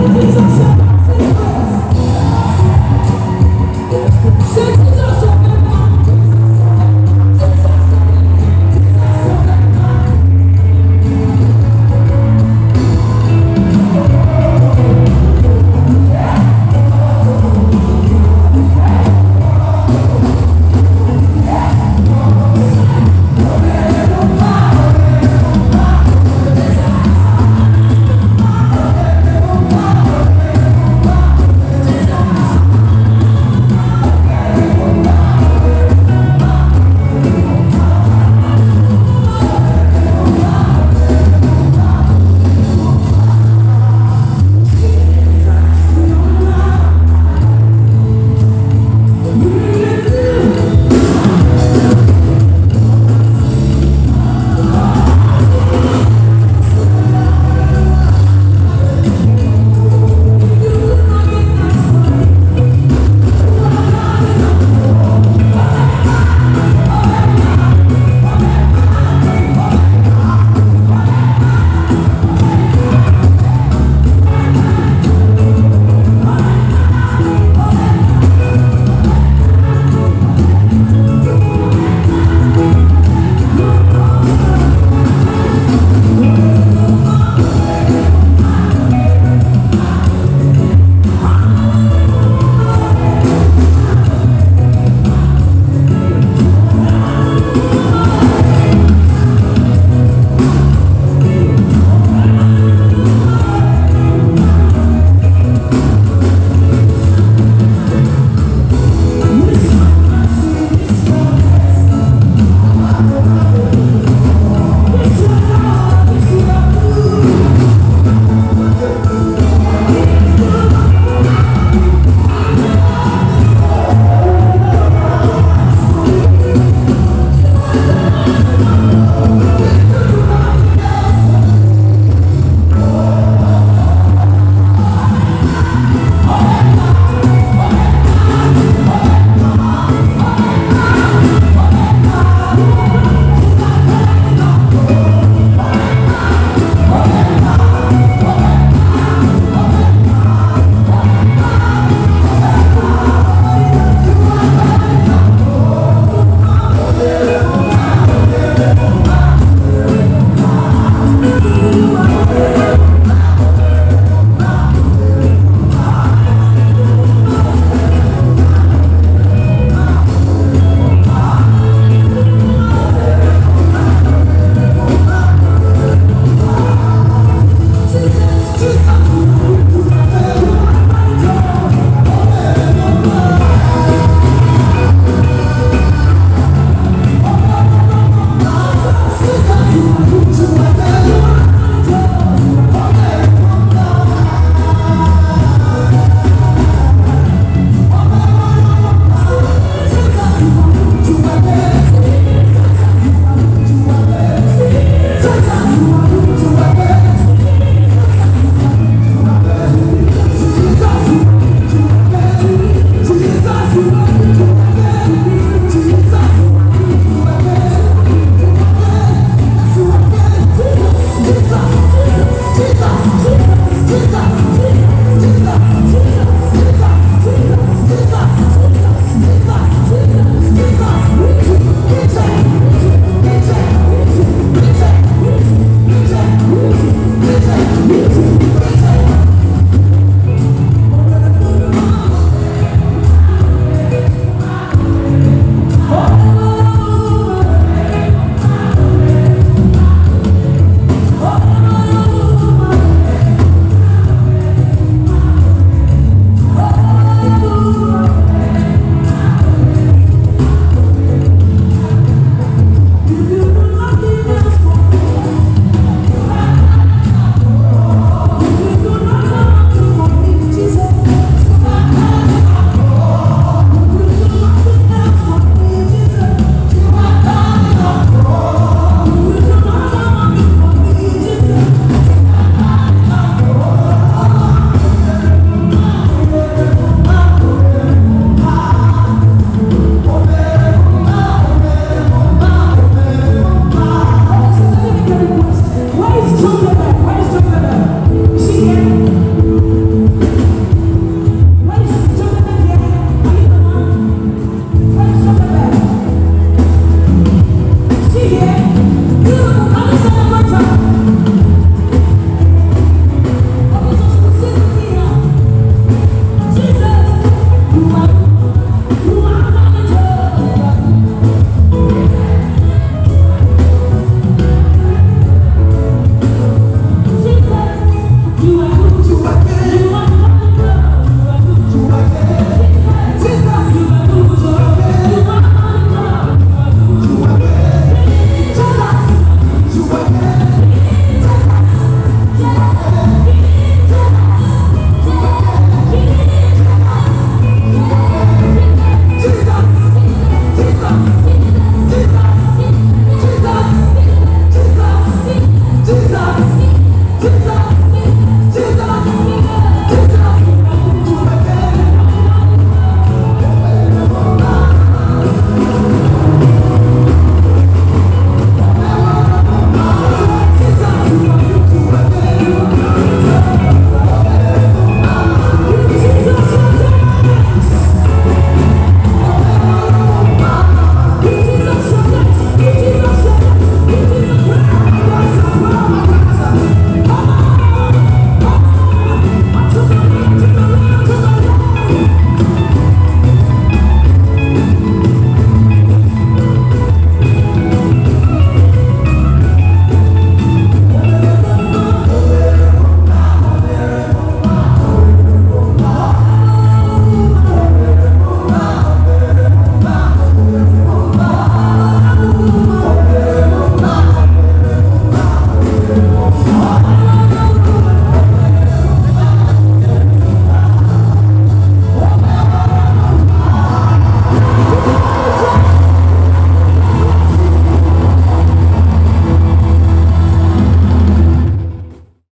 Jesus,